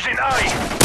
Losing A.